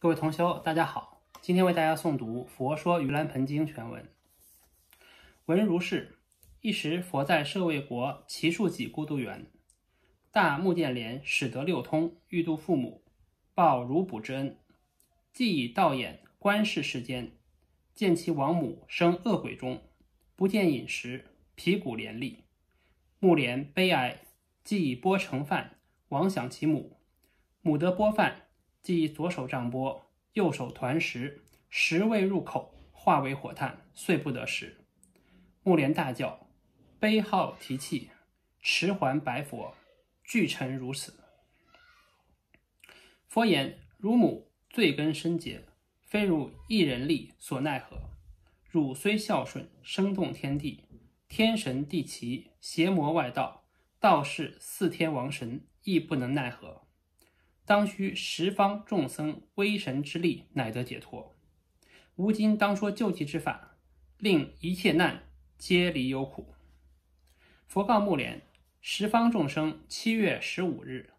各位同修，大家好，今天为大家诵读《佛说盂兰盆经》全文。闻如是：一时，佛在舍卫国祇树给孤独园，大目犍连始得六通，欲度父母，报如补之恩。既以道眼观视世间，见其亡母生恶鬼中，不见饮食，皮骨连立。目连悲哀，即以钵盛饭，往想其母。母得钵饭。即左手杖钵，右手团石，石未入口，化为火炭，遂不得食。目连大叫，悲号提气，持环白佛，具成如此。佛言：汝母罪根深结，非汝一人力所奈何。汝虽孝顺，生动天地，天神地奇，邪魔外道，道士四天王神，亦不能奈何。当需十方众僧威神之力，乃得解脱。吾今当说救济之法，令一切难皆离忧苦。佛告目莲：十方众生七月十五日，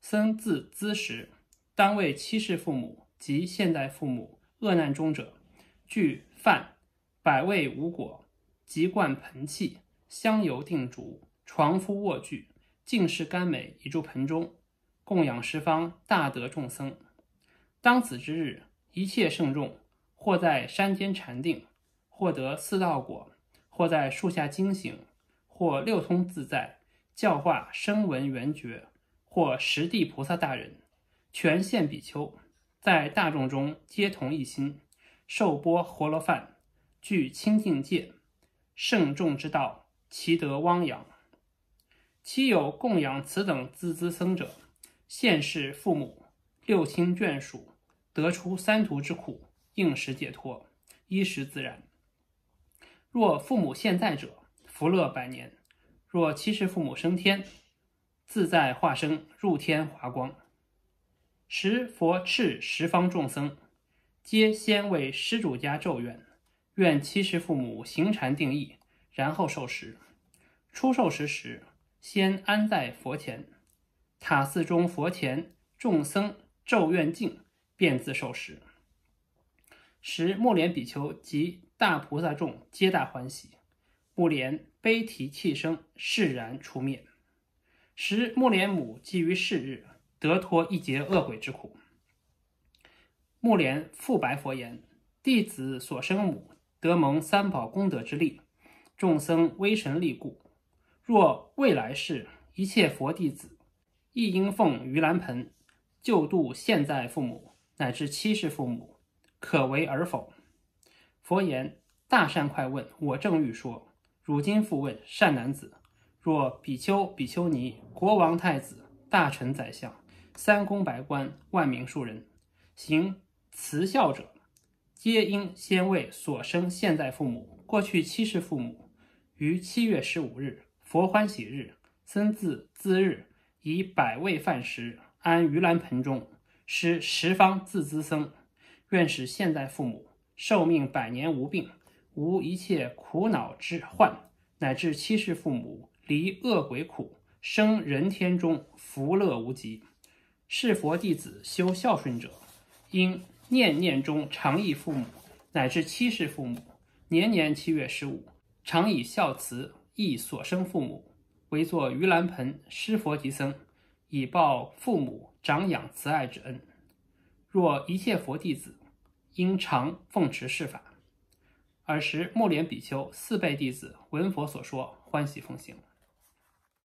僧自资食，当为七世父母及现代父母恶难中者，具饭百味无果，即灌盆器，香油定烛，床敷卧具，净是甘美，以助盆中。供养十方大德众僧，当此之日，一切圣众，或在山间禅定，或得四道果，或在树下惊醒，或六通自在，教化声闻缘觉，或十地菩萨大人，全现比丘，在大众中皆同一心，受钵活罗饭，具清净戒，圣众之道，其德汪洋。其有供养此等资资僧者。现世父母六亲眷属得出三途之苦，应时解脱，衣食自然。若父母现在者，福乐百年；若七世父母升天，自在化生入天华光。时佛敕十方众僧，皆先为施主家咒愿，愿七世父母行禅定意，然后受食。出受食时，先安在佛前。塔寺中佛前，众僧咒愿敬，便自受食。时目连比丘及大菩萨众皆大欢喜。目连悲啼泣声，释然出灭。时目连母基于是日，得脱一劫恶鬼之苦。目连复白佛言：“弟子所生母，得蒙三宝功德之力，众僧威神力故。若未来世一切佛弟子。”亦应奉盂兰盆，救度现在父母乃至七世父母，可为而否？佛言：大善快问，我正欲说。汝今复问，善男子，若比丘、比丘尼、国王、太子、大臣、宰相、三公、百官、万民庶人，行慈孝者，皆应先为所生现在父母、过去七世父母，于七月十五日，佛欢喜日，僧自自日。以百味饭食安盂兰盆中，施十方自资僧，愿使现在父母寿命百年无病，无一切苦恼之患，乃至七世父母离恶鬼苦，生人天中福乐无极。是佛弟子修孝顺者，应念念中常忆父母，乃至七世父母，年年七月十五，常以孝慈忆所生父母。为作盂兰盆施佛及僧，以报父母长养慈爱之恩。若一切佛弟子，应常奉持是法。尔时，目连比丘四辈弟子闻佛所说，欢喜奉行。